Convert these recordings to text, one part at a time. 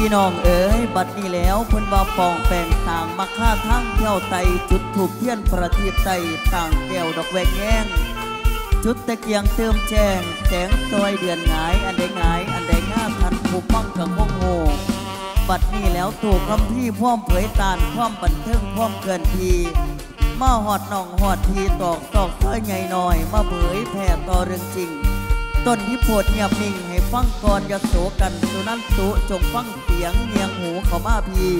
พี่น้องเอ๋ยบัดนี้แล้วเพิ่นว่าปองแปงต่างมาฆ่าทั้งเที่ยวไตจุดถูกเทียนประทีปไตต่างแก้วดอกแวงแง่งจุดตะเกียงเติมแจงแสงซอยเดือนหงาย อันใดหงายอันใดง่าทันผู้ฟังกับวงโงบัดนี้แล้วถูกคำพี่พ่อมเผยตานพ่อมบันเทิงพ่อมเกินทีมาหอดหนองหอดทีตอกตอกเธอใหญ่หน่อย มาเผยแผ่ต่อเรื่องจริง ต้นที่โพดเงียบนิ่งให้ฟังก่อนอย่าโศกันสุนันสุจงฟังเสียงเงียงหูเขามาพี่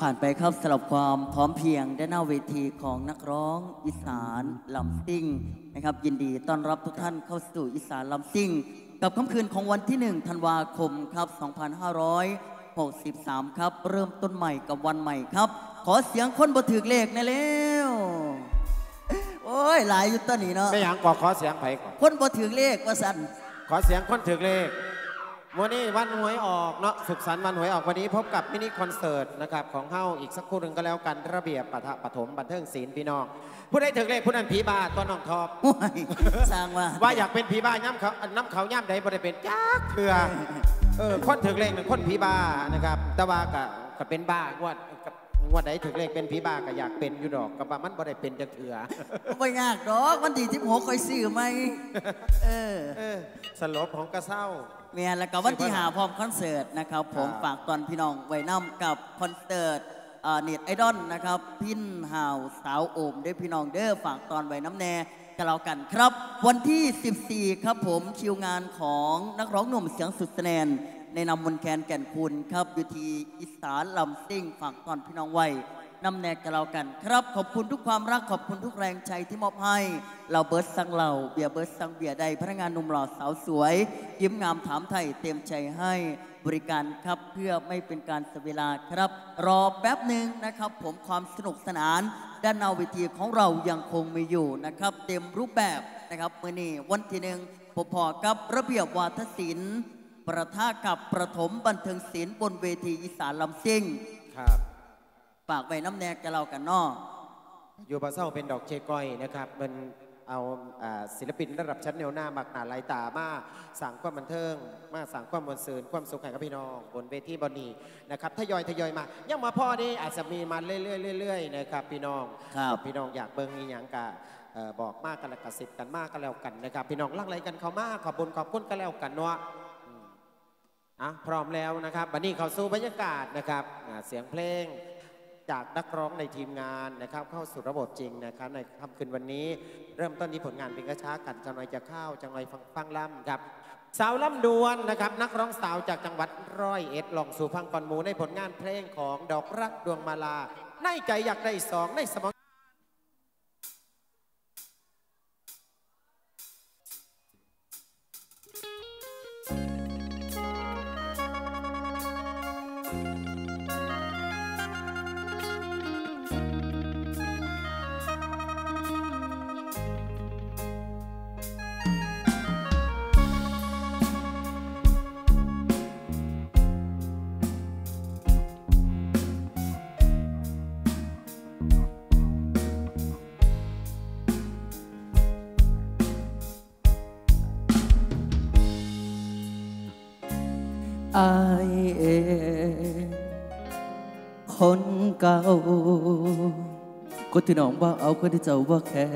ผ่านไปครับสำหรับความพร้อมเพรียงด้านหน้าเวทีของนักร้องอีสานลำซิ่งนะครับ ยินดีต้อนรับทุกท่านเข้าสู่อีสานลำซิ่ง กับค่ำคืนของวันที่1ธันวาคมครับ 2563 ครับ เริ่มต้นใหม่กับวันใหม่ครับ ขอเสียงคนบ่ถือเลขในอยเร็วโอ้ยหลายอยู่ต้นนี้เนาะไม่หยังกอขอเสียงไผก่อนคนบ่ถือเลขว่าสันขอเสียงคนถึกเลข วันนี้วันหวยออกเนาะสุขสันต์วันหวยออกวันนี้พบกับมินิคอนเสิร์ตนะครับของเฮาอีกสักครู่หนึ่งก็แล้วกันระเบียบปะทะปฐมบันเทิงศิลป์พี่น้องผู้ใดถึกเลขผู้นั้นผีบ้าตัวน้องทอบโอ้ยสร้างว่าว่าอยากเป็นผีบ้าย่ำเขาน้ำเขาย่ำใดบ่ได้เป็นจักเถื่อเออคนถึกเลขหนึ่งคนผีบ้านะครับแต่ว่าก็ก็เป็นบ้างวดกับงวดใดถึกเลขเป็นผีบ้าก็อยากเป็นอยู่ดอกก็ว่ามันบ่ได้เป็นจักเถื่อไม่ยากดอกวันที่ที่ผมคอยซื้อไหมเออเออสลบของกระเซ้า เมียแล้วก็วันที่หาพร้อมคอนเสิร์ตนะครับ ผมครับฝากตอนพี่น้องไว้น้ำกับคอนเสิร์ตเน็ตไอดอลนะครับ พินหาวสาวโอมด้วยพี่น้องเด้อฝากตอนไว้น้ำแน่กันเรากันครับ วันที่ 14 ครับผมคิวงานของนักร้องหนุ่มเสียงสุดแสนนในนำมนต์แคนแก่นคุณครับอยู่ที่อีสานลำซิ่งฝากตอนพี่น้องไว้ นำแนกกันเรากัน ครับขอบคุณทุกความรักขอบคุณทุกแรงใจที่มอบให้ เราเบิร์ดสังเหล่าเบียร์เบิร์ดสังเบียร์ใดพนักงานหนุ่มหล่อสาวสวย ยิ้มงามถามไทยเต็มใจให้บริการครับเพื่อไม่เป็นการเสียเวลาครับ รอแป๊บหนึ่งนะครับ ผมความสนุกสนาน ด้านนาเวทีของเรายังคงมีอยู่นะครับ เต็มรูปแบบนะครับมื่อนี้วันที่หนึ่งพบพอกับระเบียบวาทศิลป์ประท่ากับประถมบันเทิงศิลป์บนเวทีอีสานลำซิ่งครับ ฝากไว้น้ำแนกกับเรากันนออยู่บาเศร้าเป็นดอกเชก้อยนะครับมันเอาศิลปินระดับชั้นแนวหน้ามักหนาหลายตามาสั่งความบันเทิง มาสั่งความมวลซืนความสุขให้กับพี่น้องบนเวทีบอนีนะครับทยอยทยอยมายังมาพ่อนี่อาจจะมีมาเรื่อยๆเรื่อยๆนะครับพี่น้องครับพี่น้องอยากเบิ่งอีหยังกะบอกมากกันละกสิบกันมากกันแล้วกันนะครับ พี่น้องลั่งไรกันเขามากขอบุญขอบคุณกันแล้วกันเนาะอืมอะพร้อมแล้วนะครับวันนี้เขาสู่บรรยากาศนะครับเสียงเพลง จากนักร้องในทีมงานนะครับเข้าสู่ระบบจริงนะครับในค่ำคืนวันนี้ เริ่มต้นที่ผลงานเพลงกระช้ากันจังไรจะเข้าจังไรฟังฟังล่ำครับสาวล่ำดวนนะครับนักร้องสาวจากจังหวัดร้อยเอ็ดลองสู่ฟังก่อนหมูในผลงานเพลงของดอกรักดวงมาลาในใจอยากได้สองในสมอง คนเก่าคนที่น้องว่าเอาคนที่เจ้าว่าแค่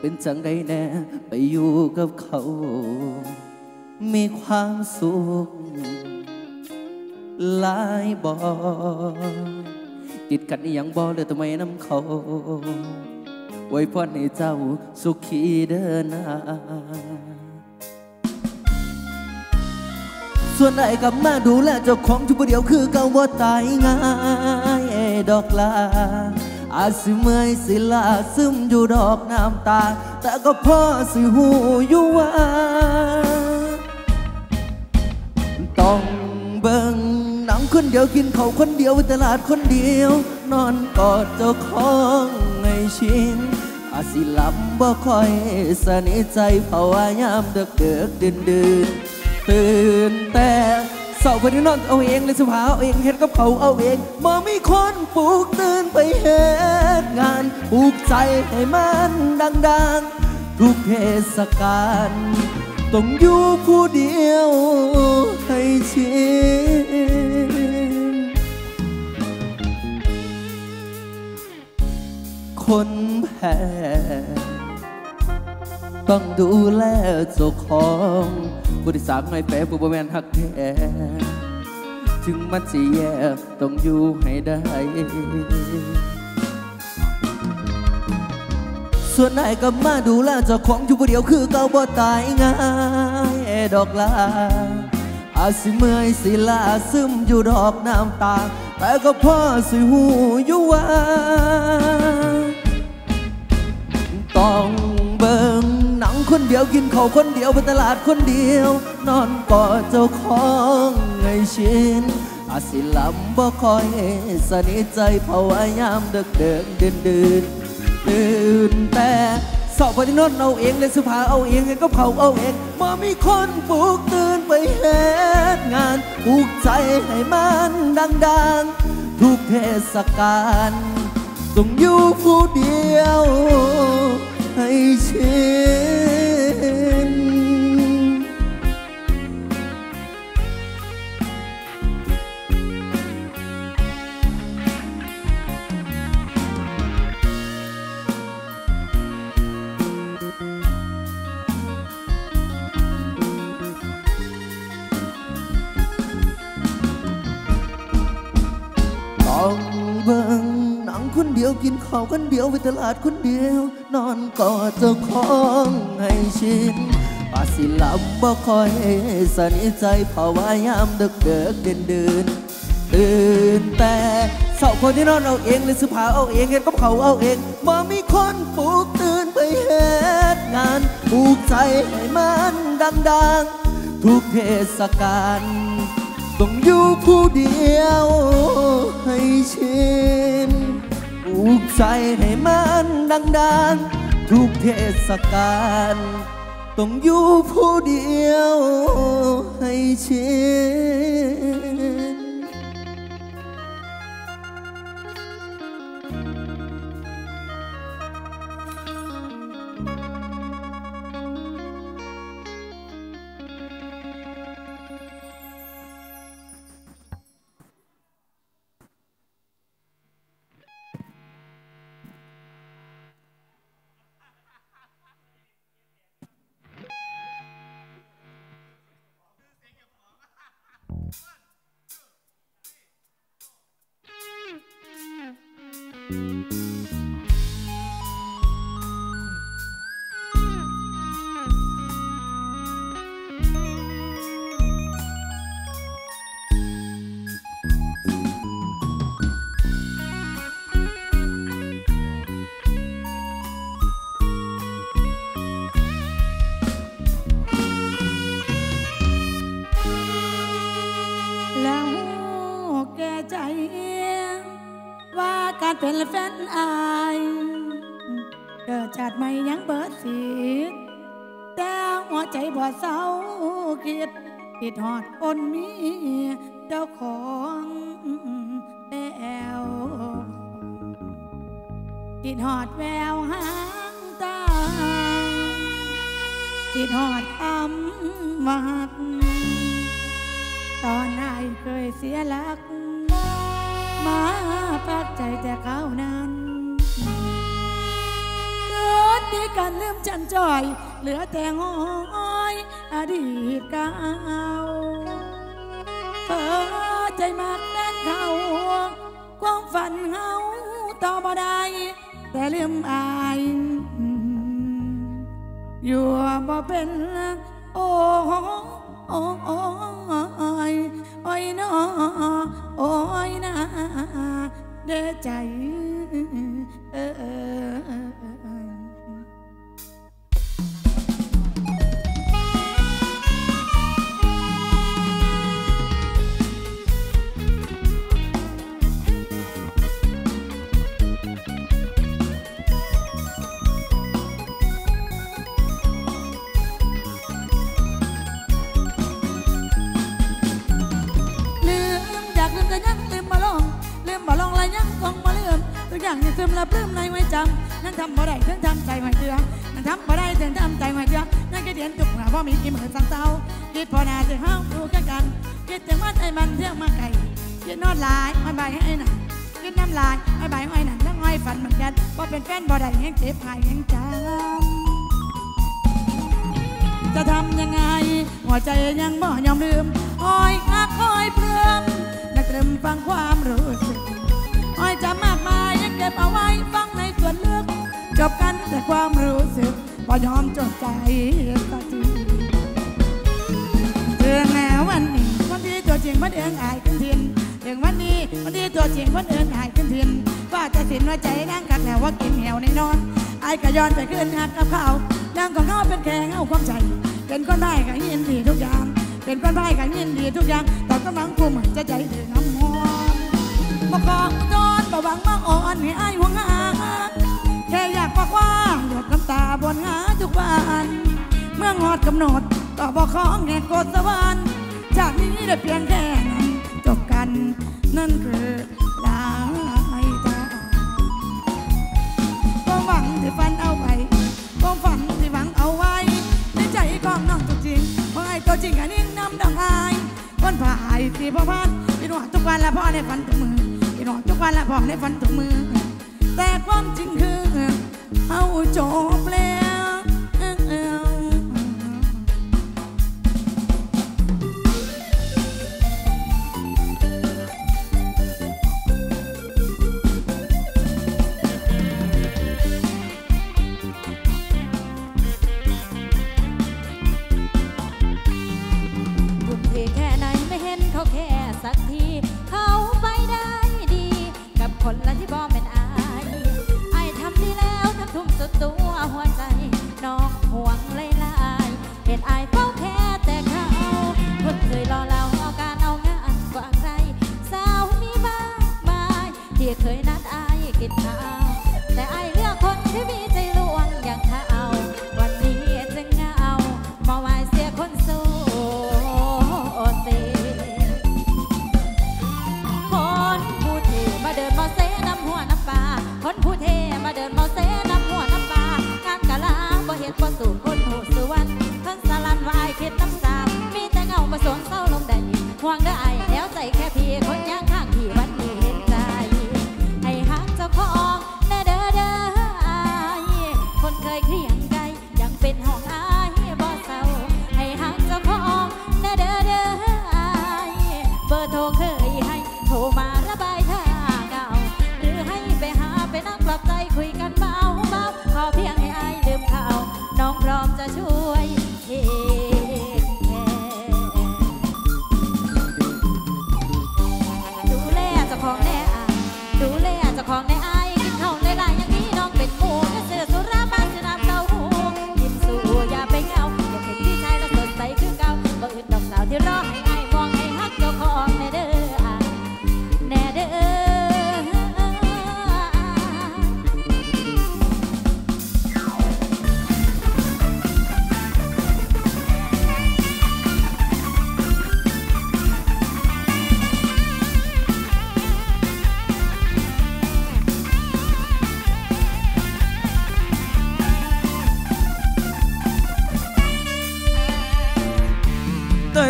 เป็นจังใดแน่ไปอยู่กับเขา มีความสุขหลายบ่ติดกันอหยังบ่เลยทำไมน้ำเขาไว้พรให้เจ้าสุขีเดินหน้า ส่วนไอ้กับมาดูแลเจ้าของอยู่ผู้เดียวคือเก่าว่าตายง่ายเอดอกลาอาจสิเมื่อยสิลาซึมอยู่ดอกน้ำตา แต่ก็พ่อสิหูอยู่ว่า ต้องเบิ่งหนังคนเดียวกินเขาคนเดียวไปตลาดคนเดียว นอนกอดเจ้าของให้ชินอาจสิลับบ่ค่อยสนิทใจเพราว่ายามเดึกเดึกดื่นดื่น ตื่นแต่เสาร์วันนี้นอนเอาเองเลยสิพาเอาเองเฮ็ดกับเขาเอาเองบ่มีคนปลุกตื่นไปเฮ็ดงานปลุกใจให้มันดังๆ ทุกเทศกาลต้องอยู่ผู้เดียวให้ชินคนแพ้ต้องดูแลเจ้าของ บริษัทไม่แปรผู้บริแมนหักแท้ถึงมันสิแย่ต้องอยู่ให้ได้ ส่วนนายก็มาดูแลเจ้าของอยู่ผู้เดียวคือเก่าบ่ตายง่ายดอกลาอาสิเมื่อยสิลาซึมอยู่ดอกน้ำตา แต่ก็พ่อสิหูอยู่ว่าต้อง หนังคนเดียวกินข้าวคนเดียวไปตลาดคนเดียว นอนกอดเจ้าของให้ชินอาจสิลำบ่คอยสนิทใจเพราว่ายามเดึกเดินเดินเดื่นตื่นแต่สอบปฏิโนนเอาเองเลยสุภาเอาเองให้ก็เผาเอาเองมามีคนปลุกตื่นไปเฮ็ดงานปลุกใจให้มันดังๆ ทุกเทศกาลต้องอยู่ผู้เดียว ให้ชิน ดียวกินข้าวคนเดียวไปตลาดคนเดียว นอนกอดเจ้าของให้ชินปาสิลับบ่คอยสนิทใจเพาว่ายามดึกเดิกเดินเดินตื่นแต่เสาคนที่นอนเอาเองเลยสุภาเอาเองเห็นกับเขาเอาเองบ่มีคนปลุกตื่นไปเฮ็ดงานปลุกใจให้มันดังๆ ทุกเทศกาลต้องอยู่ผู้เดียวให้ชิน ปลูกใจให้มันดังๆ ทุกเทศกาลต้องอยู่ผู้เดียวให้ชิน เป็นแฟนอายเกิดชาติใหม่ยังเบิดสิทธิ์แต่หัวใจบ่เศร้าคิดคิดหอดคนมีเจ้าของแล้วคิดหอดแววหางตาคิดหอดคำว่าหักตอนนายเคยเสียหลัก มาปักใจแต่เขานั้น เกิดดีกันลืมจันจอย เหลือแต่หอยอดีตเก่าเออใจมากแน่นเขาความฝันเฮาต่อบ่ได้แต่ลืมอายอยู่บ่เป็น โอ้ โอ้ยโอ้ยนอโอ้ยนาเด้อใจเออ ทุกอย่างยังซึมและปลื้มในไว้จำนั่นทำบ่ได้ถึงทำใจไว้เตือนั่นทำบ่ได้ถึงทำใจไว้เตือนั่นก็เดียนจุกหัวเพราะมีกี่หมื่นสังเศร้าคิดพอนาถึงห้าดูกันกันคิดถึงว่าใจมันเที่ยงมาไกลคิดนอดลายไม่ใบให้หนักคิดน้ำลายไม่ใบให้หนักทั้งอ้อยฝันเหมือนกันว่าเป็นแฟนบ่ได้แห้งเจ็บหายแห้งจำจะทำยังไง หัวใจยังบ่ยอมลืมคอยคักคอยเปลือมนักเริ่มฟังความรู้สึกคอยจำมากมาย ก็บเอาไว้ฟังในส่วนลึกจบกันแต่ความรู้สึกบ่ยอมจดใจสักทีถึงแม้วันนี้วันที่ตัวจริงมันเอิงอายขึ้นทินถึงวันนี้วันที่ตัวจริงมันเอิงอายขึ้นทินว่าจะสินว่าใจนั่งกักแล้วว่ากินเหวในนอนไอายก็ย้อนไปขึ้นหักกับเขาเรื่องของเขาเป็นแค่เงาความใจ เป็นคนได้ก็ยินดีทุกอย่าง เป็นคนได้ก็ยินดีทุกอย่างแต่กำลังกูเหมือนจะใจถึงน้ำมอ นมาขอจอนประวังมาอ่อนให้อายห่วงหาแค่อยากบอกว่าหยดน้ำตาบนหาทุกวันเมื่องอดกำหนดก็บอกของแงกดสวรรค์จากนี้ได้เพียงแค่นั้นจบกันนั่นคือลายตาความหวังที่ฝันเอาไปความฝันที่หวังเอาไว้ ในใจของน้องตัวจริงเพราะไอ้ตัวจริงอันนี้น้ำดอกอายคนผ่ายที่พ่อพันที่หนวดทุกวันและพ่อในฝันทุกมือ ที่หนทุกวันและบอกในฝันทุกมือ แต่ความจริงคือเอาจบแล้ว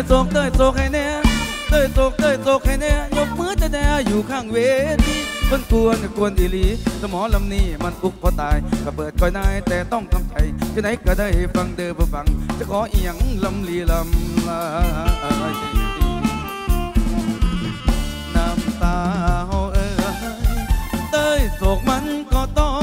โศกเตยโศกให้แน่ยโศกเตยโศกให้แน่ยกมือแต่แน่อยู่ข้างเวทีเพิ่นกวนกวนอีหลี สมอลำนี้มันอุกพอตายก็เปิดคอยนายแต่ต้องทำใจที่ไหนก็ได้ฟังเด้อผู้ฟัง จะขอเอียงลำลีลำลายน้ำตาเฮาเอ้ยเต้ยโศกมันก็ต้อง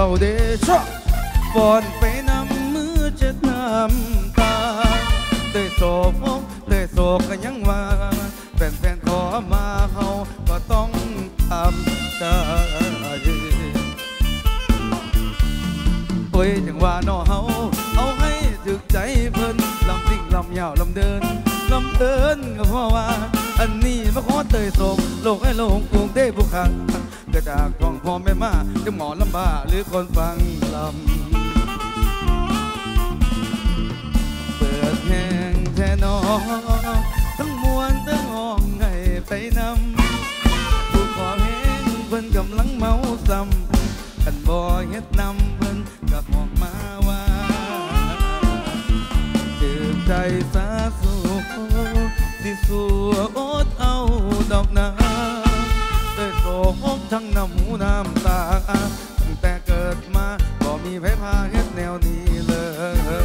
ศร้าเดชะฟอนไปนำมือเช็ดน้ำตาเต้ยโศกเต้ยโศกก็ยังว่าแฟนๆขอมาเฮาก็ต้องทำใจโอ้ยจังว่าน้อเฮาเอาให้ถึกใจเพิ่นลำสิ่งลำยาวลำเดินลำเดินก็เพราะว่า อันนี้มาขอเตยโศกโลกให้โลงกรุงเทพบุคั งก็จากท้องพ่อแม่มาจะหมอลำบากหรือคนฟังลำ เปิดแห้งแท่นอทั้งมวลทั้งห้องให้ไปนำผู้ขอแหงเพิ่นกำลังเมาซ้ำกันบ่เฮ็ดนำเพิ่นก็ห้องมาว่าจืบใจสาสูสิสู้อดเอาดอกนา ทั้งน้ำหูน้ำตาตั้งแต่เกิดมาก็มีไผพาเฮ็ดแนวนี้เลย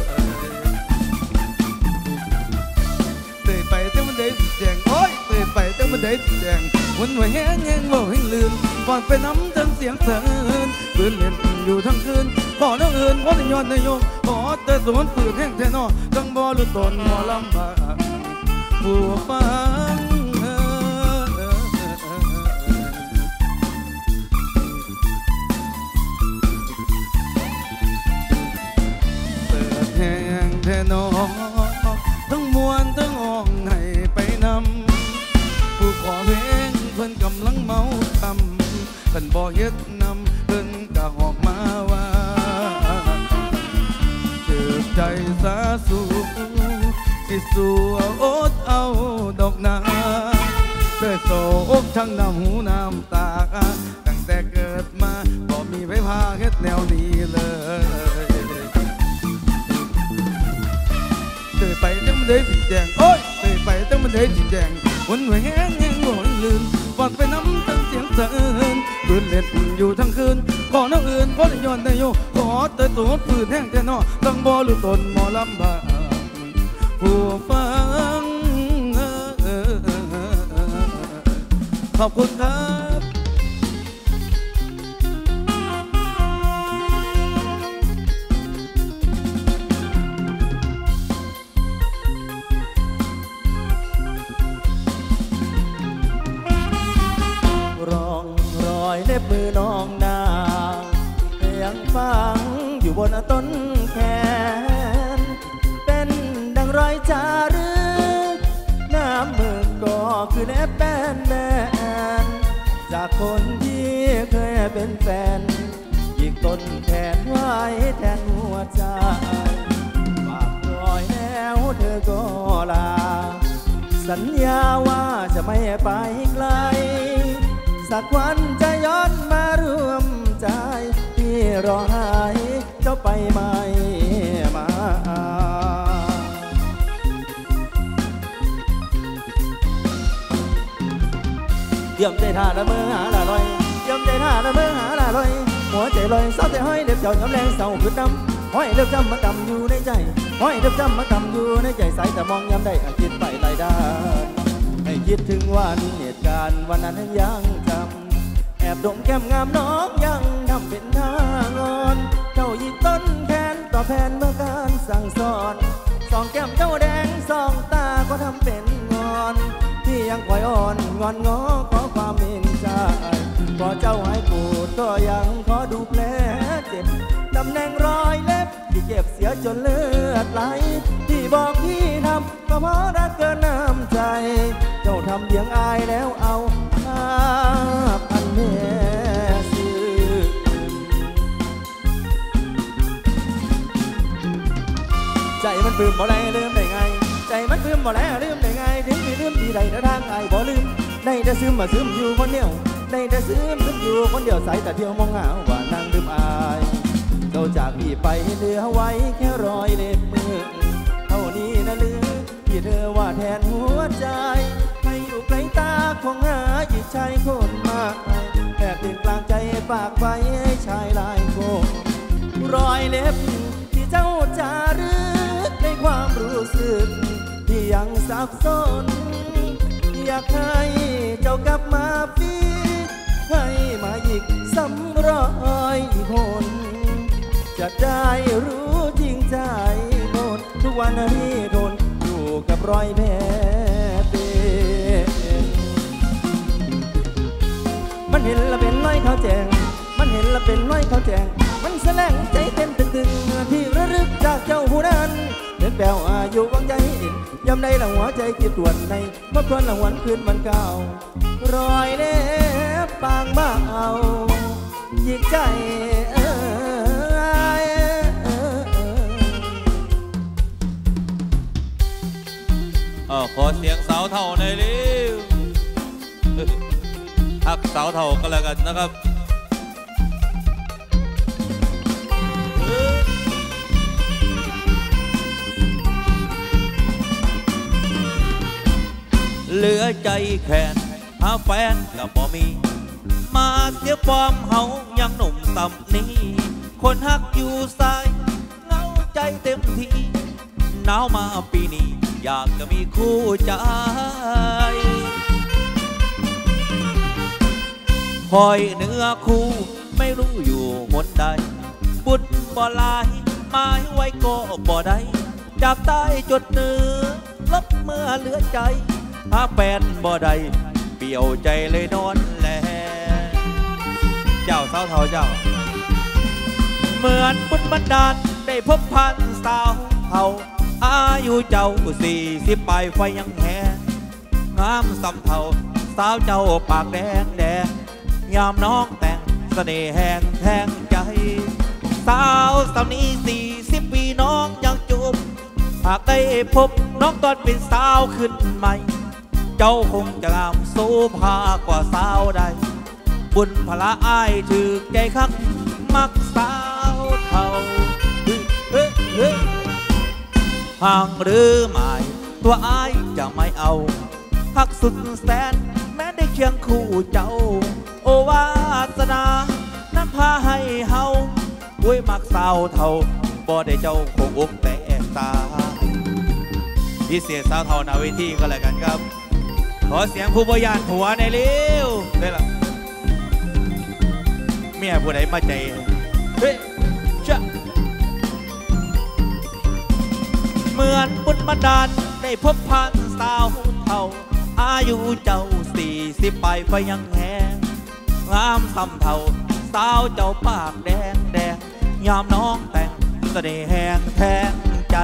เตยไปแต่มันได้สิแจงโอ้ยเตยไปแต่มันได้สิแจงวันไหวแห้งแห้งบ่ให้ลืมก่อนไปน้ำทั้งเสียงเสริญปืนเล่นอยู่ทั้งคืนขอเรื่องอื่นขอแต่ยอดนายกขอแต่สวนปืนแห้งแท้นอตั้งบ่หรือตนหมอลำบากผู้ฟัง แห้งแท้นอทั้งมวลทั้งอ่องให้ไปนำผู้ขอเพลงเพิ่นกำลังเมาทำเพิ่นบ่เฮ็ดนำเพิ่นก็หอกมาว่าเจ็บใจสาสูสิสู้อดเอาดอกนาเด้อโศกทั้งน้ำหูน้ำตา ตั้งแต่เกิดมาบ่มีไผพาเฮ็ดแนวนี้เลย มันได้สิแจงโอ้ยเตยไปแต่มันได้สิแจงวันไหวแห้งแห้งบ่ให้ลืมฟอนไปน้ำตั้งเสียงเสริญปืนเล่นอยู่ทั้งคืนขอน้องอื่นขอได้ย้อนได้โยขอเตยตัวปืนแห้งแต่นอต้องบ่หรือตนหมอลำบากผู้ฟังขอบคุณครับ บมือน้องนางยังฟังอยู่บนต้นแขน เป็นดังรอยจารึกน้ำมือก็คือเล็บแบนแบนจากคนที่เคยเป็นแฟนยิกต้นแขนไว้แทนหัวใจฝากรอยแล้วเธอก็ลา สัญญาว่าจะไม่ไปไกล สักวันจะย้อนมารวมใจที่รอหายเจ้าไปไหมมาเยี่ยมใจท่าละเมื่อหาละลอยเยี่ยมใจท่าละเมื่อหาละลอย หัวใจลอยเศร้าใจห้อยเล็บเจ้าย้ำแรงเศร้าขึ้นดำห้อยเล็บจำมากำอยู่ในใจห้อยเล็บจำมากำอยู่ในใจใสแต่มองย้ำได้อาคิดไปหลายด้านให้ คิดถึงวันเหตุการณ์วันนั้นยังจำแอบดมแก้มงามน้องยังทำเป็นท่างอนเจ้าหยิกต้นแขนต่อแผนเมื่อการสั่งสอนสองแก้มเจ้าแดงสองตาก็ทำเป็นงอน ที่ยังคอยอ่อนงอนงอขอความเห็นใจพอเจ้าหายปวดก็ยังขอดูแผลเจ็บตำแหน่งรอยเล็บที่เก็บเสียจนเลือดไหล บอกที่ทำก็เพราะรักเกินน้ำใจ เจ้าทำเพียงอายแล้วเอาภาพอันแม่ซื่อใจมันปื้มบ่ได้ลืมได้ไง ใจมันปื้มบ่แล้วลืมได้ไงถึงมีลืมที่ใดนะทางไอ้ายบ่ลืมได้แต่ซึมมาซึมอยู่คนเดียวได้แต่ซึมซึมอยู่คนเดียวใส่แต่เที่ยวมองเหาว่านั่งดื่มอายเจ้าจากพี่ไปเหลือไว้แค่รอยเล็บมือ ท่านี้นะลือที่เธอว่าแทนหัวใจให้อยู่ไกลตาคงหาหญิงชายคนมากแค่เป็นกลางใจฝากไว้ให้ชายลายคนรอยเล็บที่เจ้าจารึกในความรู้สึก ที่ยังสับสน อยากให้เจ้ากลับมาฟีให้มาอีกสำรอยคนจะได้รู้จริงใจ วันนี้ทนอยู่กับรอยแผลเป็นมันเห็นละเป็นน้อยเขาแจง มันเห็นละเป็นน้อยเขาแจง มันแสลงใจเต้นตึงตึงๆที่ระลึกจากเจ้าผู้นั้นเด็กแปวอายุวังใจเห็นยำใดละหัวใจคิดตวนในเมื่อควนละวันคืนมันเก่ารอยเล็บปางบ้าเอาหยิกใจ อขอเสียงสาวเท่าหน่อยเร็วทักสาวเท่าก็แล้วกันนะครับเหลือใจแค้นหาแฟนก็บ่มี มาเสียฟอร์มเฮายังหนุ่มต่ำนี้ คนฮักอยู่สายเงาใจเต็มทีหนาวมาปีนี้ อยากจะมีคู่ใจ คอยเนื้อคู่ไม่รู้อยู่หนใด บุญบ่ลายไม้ไว้ก็บ่ได้ จากใต้จดเหนือลบเมื่อเหลือใจหาแฟนบ่ได้เปี่ยวใจเลยนอนแล เจ้าสาวเท่าเจ้า เหมือนบุญบันดาลได้พบพันสาวเท่า อายุเจ้าสี่สิบปลายไฟยังแหงงามสำเทาสาวเจ้าปากแดงแดงยามน้องแต่งเสน่ห์แหงแทงใจ สาวสาวนี้สี่สิบปีน้องยังจูบหากได้พบน้องตอนเป็นสาวขึ้นใหม่ เจ้าคงจะงามโซภากว่าสาวใด บุญพละอายถือใจคักมักสาวเท่าเฮ้เฮ้เฮ้ ห่างหรือไม่ตัวอายจะไม่เอาคักสุดแสน แม้ได้เคียงคู่เจ้า โอวาสนา นั้นพาให้เฮาอุ้ยมักสาวเท่าบ่ได้เจ้าคงอกแต่ตาพิเศษสาวเท่านาเวทีก็แล้วกันครับ ขอเสียงผู้บริยานหัวในเร็วได้ละเมียผู้ใดมาใจเฮ้ เหมือนบุญบันดาลได้พบพันสาวเท่า อายุเจ้าสี่สิบไปไฟยังแหงงามซ้ำเท่า สาวเจ้าปากแดงแดงยามน้องแต่งเสน่ห์แหงแทงใจ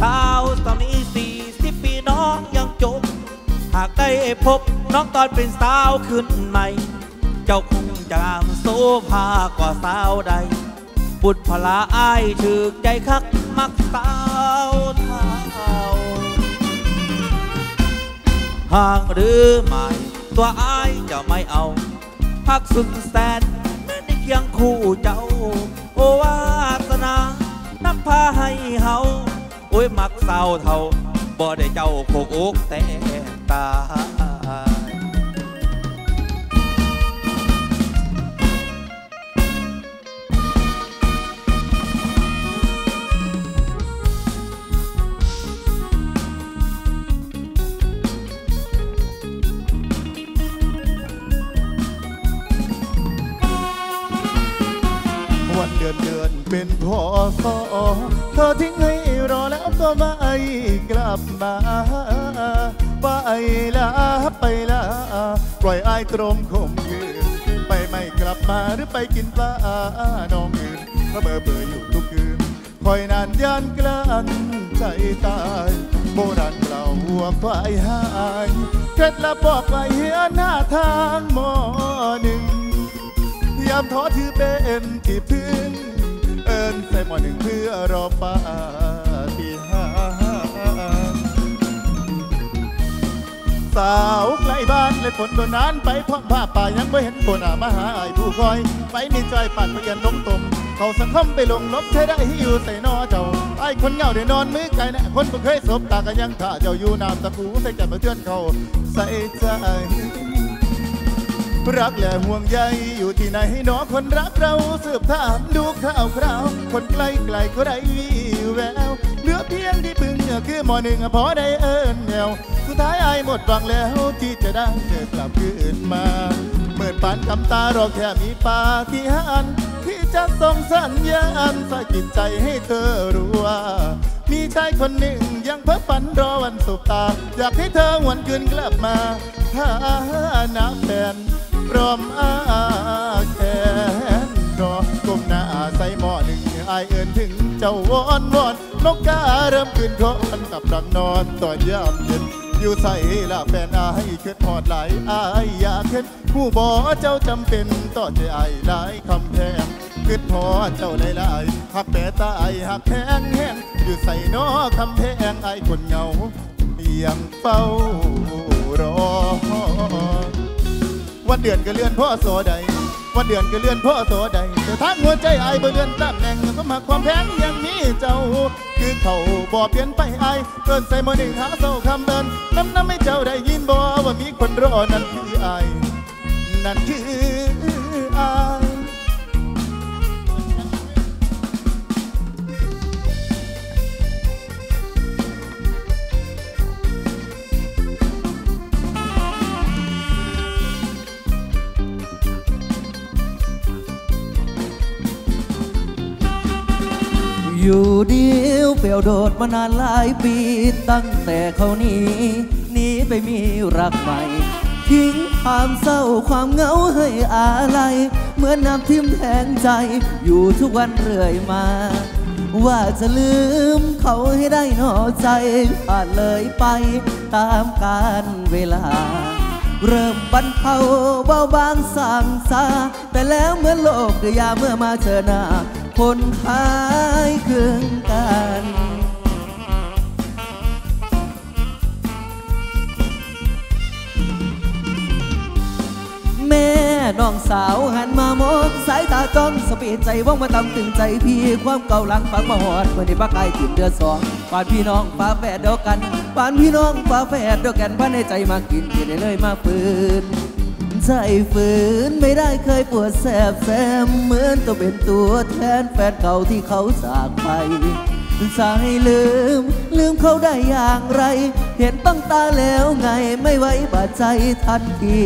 สาวสาวนี้สี่สิบปีน้องยังจบหากได้พบน้องตอนเป็นสาวขึ้นใหม่ เจ้าคงจะงามโซภากว่าสาวใดบุตรพลาอ้ายถึกใจคัก มักสาวเท่าห่างหรือไม่ ตัวอายจะไม่เอาพักสุดแสนแม้ได้เคียงคู่เจ้า โอวาสนานำพาให้เฮาโอ้ยมักสาวเท่าบ่ได้เจ้าโคกอกแต่ตา ดือนเดือนเป็นพอสอเธอทิ้งให้รอแล้วก็ไม่กลับมาไปละไปละปล่อยอายตรมคมคืนไปไม่กลับมาหรือไปกินปลาน้องอื่นก็เบอเบออยู่ทุกคืนคอยนานยานกลั้นใจตายโบราณเราหัวควายหายเคล็ดลับบอกไปเหียหน้าทางหมอหนึ่ง ยามท้อถือเป็นที่พึ่ง เอินใส่หมอหนึ่งเพื่อรอปาฏิหารสาวใกล้บ้านเลยฝนโดนนานไปพร้อมผ้าป่ายังไม่เห็นฝนอามาหาไอ้ผู้คอยไปมีจอยปัดเพียนลงตมเขาสังคมไปลงลบเธอได้อยู่ใส่นอเจ้าไอ้คนเงาได้นอนมือไก่แน่คนบ่เคยสบตากันยังท่าเจ้าอยู่น้ำตะกูใส่กันมาเทือนเขาใส่ใจ รักและห่วงใยอยู่ที่ไหนหนอคนรักเราสืบถามดูข่าวคราว คนไกล้ไกลก็ได้วีแววเหลือเพียงที่พึงคือหมอหนึ่งพอได้เอิญแนว สุดท้ายไอายหมดหวังแล้วที่จะได้เธอกลับคืนมาเมื่อปานกำตารอแค่มีปาที่หันที่จะส่งสัญญาณสะกิดใจให้เธอรู้ว่า มีชายคนหนึ่งยังเพ้อฝันรอวันสบตา อยากให้เธอหวนคืนกลับมาถ้านักแฟน พร้อมอาแขนรอกลมหน้าใส่หม้อหนึ่งไอายเอินถึงเจ้าวอนวอนนกกาเริ่มขึ้นคอนกับดังนอนตอนยามเย็นอยู่ใส่ละแฟนอายขึ้นหอดไหลายอายอยากเห็นผู้บอเจ้าจำเป็นต่อใจอายหลายคำแพงขึ้นหอเจ้าหลายลายๆหักแต่ตายหักแห้งแห้งอยู่ใส่นอคำแพงไอายคนเหงายังเฝ้ารอ วันเดือนก็เลื่อนพ่อโสใดวันเดือนก็เลื่อนพ่อโสใดแต่ทางหัวใจไอ้ายบ่เลื่อนตำแหน่งก็มาความแพงยังมีเจ้า คือเขาบ่เปลี่ยนไปไอ้เกินใส่มาหนึ่งหาเศร้าคำเดินน้ำน้ำให้เจ้าได้ยินบ่ว่ามีคนรอนั่นคือไอ้นั่นคือ อยู่เดียวเปลี่ยวโดดมานานหลายปีตั้งแต่เขานี้หนีไปมีรักใหม่ทิ้งความเศร้าความเหงาให้อะไรเหมือนน้ำทิ่มแทงใจ อยู่ทุกวันเรื่อยมา ว่าจะลืมเขาให้ได้หนอใจผ่านเลยไปตามกาลเวลา เริ่มบรรเทาเบาบางสางซาแต่แล้วเหมื่อโลกเดือยาเมื่อมาเจอหน้า คนหายเคืองกันแม่น้องสาวหันมามองสายตาจ้องสปีดใจว่องมาตำตึงใจพี่ความเก่าหลังฝังมาหอดเมื่อได้ปักไก่จินเดือนสองปานพี่น้องฝาแฝดเดียวกันปานพี่น้องฝาแฝดเดียวกันพันในใจมากินที่ได้เลยมาฝืน ใจฝืนไม่ได้เคยปวดแสบแสมเหมือนตัวเป็นตัวแทนแฟนเก่าที่เขาจากไปสายลืม ลืมเขาได้อย่างไร เห็นต้องตาแล้วไงไม่ไหวบาดใจทันที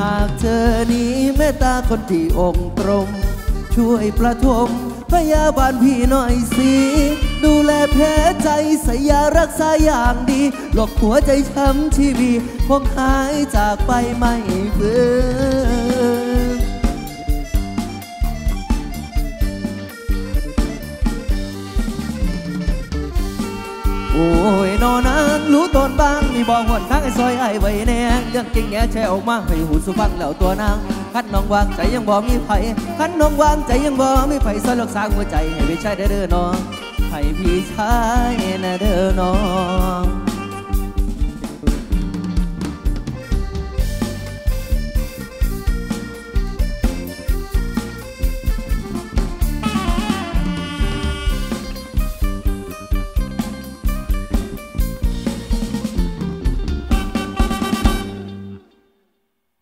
หากเธอนี้แม่ตาคนที่องค์ตรง ช่วยประทมพยาบาลพี่หน่อยสิ ดูแลแผลใจใส่ยารักษาอย่างดีหลอกหัวใจช้ำชีวีคงหายจากไปไม่ฟื้นโอ้ยนอนางรู้ตนบ้างมีบอกหวนทางไอ้ซอยไอ้ไว้แน่เรื่องจริงแง่แช่ออกมาให้หูสุฟังแล้วตัวนางคันน้องวางใจยังบ่มีไผคันน้องวางใจยังบ่มีไผซอยรักษาหัวใจให้พี่ชายได้เด้อน้อง ให้พี่ชายนะเด้อน้อง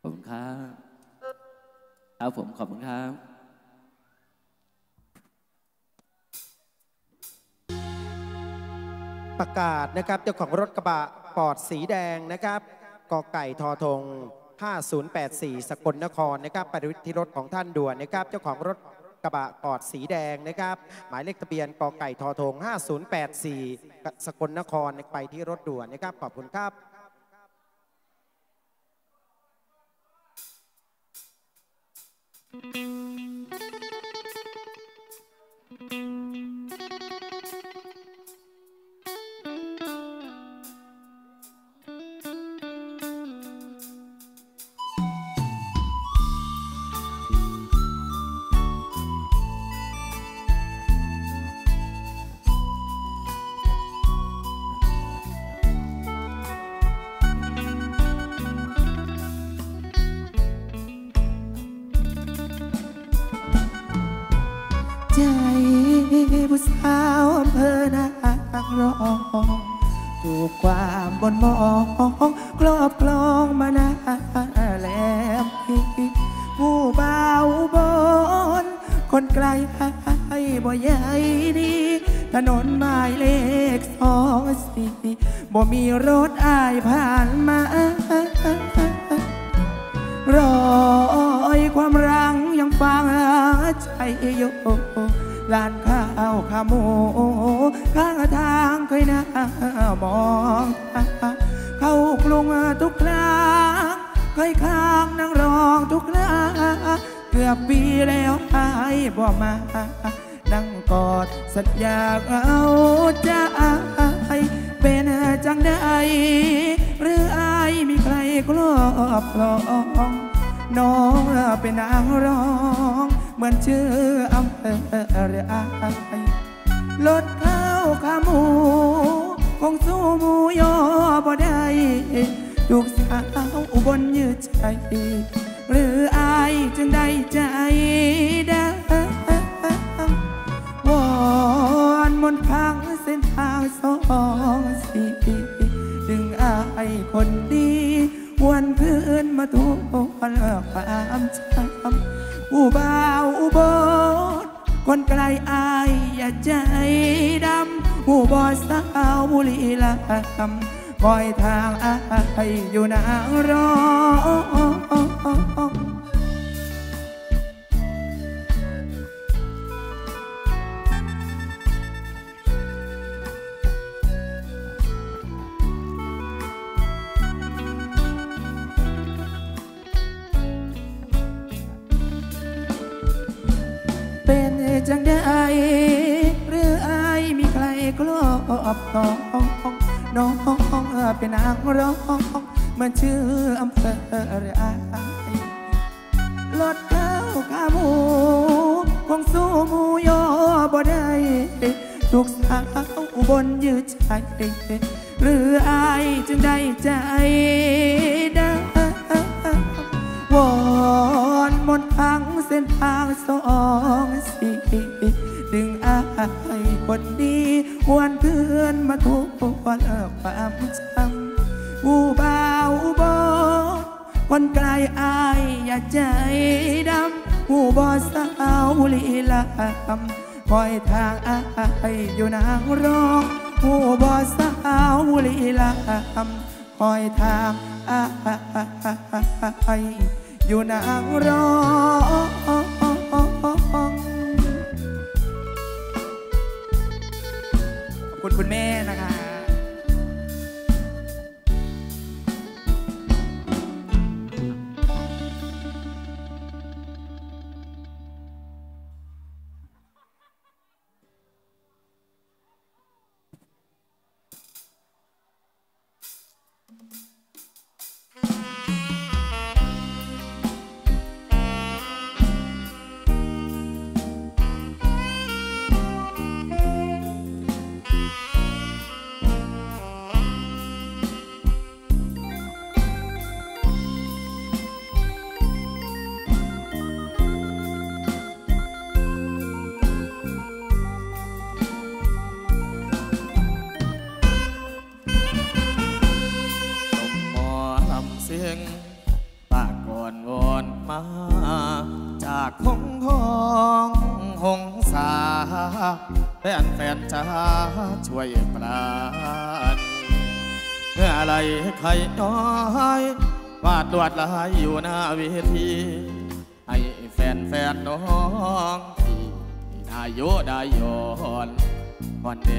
ขอบคุณครับครับผมขอบคุณครับ ประกาศนะครับเจ้าของรถกระบะปอดสีแดงนะครับกอไก่ทอทง 5084 สกลนครนะครับปฏิวิธีรถของท่านด่วนนะครับ เจ้าของรถกระบะปอดสีแดงนะครับ หมายเลขทะเบียนกอไก่ทอทง 5084 สกลนครไปที่รถด่วนนะครับขอบคุณครับ ดี ถนนหมายเลขสองสี่บ่มีรถอายผ่านมา รอยความรังยังฟังใจอยู่ลานข้าวขาหมูข้างทางเคยน่ามองเข้ากรุงทุกครั้งเคยข้างนั่งรองทุกครั้งเกือบปีแล้วอายบ่มา กอด สัญญาเอาใจเป็นจังได้หรืออายมีใครครอบครองน้องเป็นนางร้อง เหมือนชื่ออำเภอเรืออายลดข้าวขาหมูคงสู้หมูยอบ่ได้ลูกสาวอุบลยืดใจ หรืออายจึงได้ใจได้ วอนมนต์พังเส้นทางสองสี่ดึงอายคนดีวันพื้นมาทุกวันความช้ำผู้บ่าวอุบลคนไกลอายอย่าใจดำผู้บ่สาวบุรีลำคอยทางอายอยู่นางรอง จังได้หรืออายมีใครกลอบครองน้องเป็นนางร้องเหมันชื่ออำเภอรออายลดข้าวขาหมูคงสู้มูยอบ่ได้ถูกสาวอุบลยืดใจหรืออายจึงได้ใจได้ วอนมนต์พังเส้นทางสองสี่ดึงอายคนดีหวนเพื่อนมาทุกวันความช้ำผู้บ่าวบอุบลคนไกลอายอย่าใจดำผู้บ่สาวลีลำคอยทางอายอยู่นางรองผู้บ่สาวลีลำคอยทางอาย อยู่นางรองขอบคุณคุณแม่นะคะ ใครน้อยวาดลวดลายอยู่หน้าเวที ให้แฟนแฟนน้องที่นายโยได้ย้อนวันเด